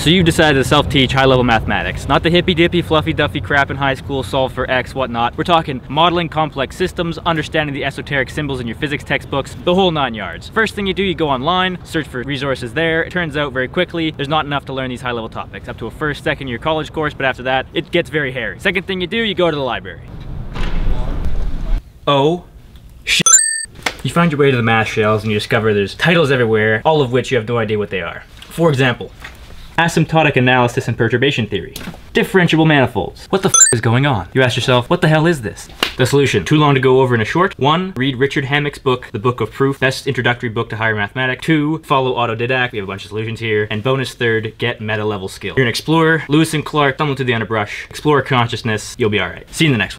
So you've decided to self-teach high-level mathematics. Not the hippy-dippy, fluffy-duffy crap in high school, solve for X, whatnot. We're talking modeling complex systems, understanding the esoteric symbols in your physics textbooks, the whole nine yards. First thing you do, you go online, search for resources there. It turns out very quickly, there's not enough to learn these high-level topics. Up to a first, second year college course, but after that, it gets very hairy. Second thing you do, you go to the library. Oh, shit. You find your way to the math shelves and you discover there's titles everywhere, all of which you have no idea what they are. For example, asymptotic analysis and perturbation theory, differentiable manifolds. What the f is going on? You ask yourself, what the hell is this? The solution, too long to go over in a short. One, read Richard Hammack's book, The Book of Proof, best introductory book to higher mathematics. Two, follow autodidact, we have a bunch of solutions here. And bonus third, get meta level skill. You're an explorer, Lewis and Clark, stumble to the underbrush, explore consciousness, you'll be alright. See you in the next one.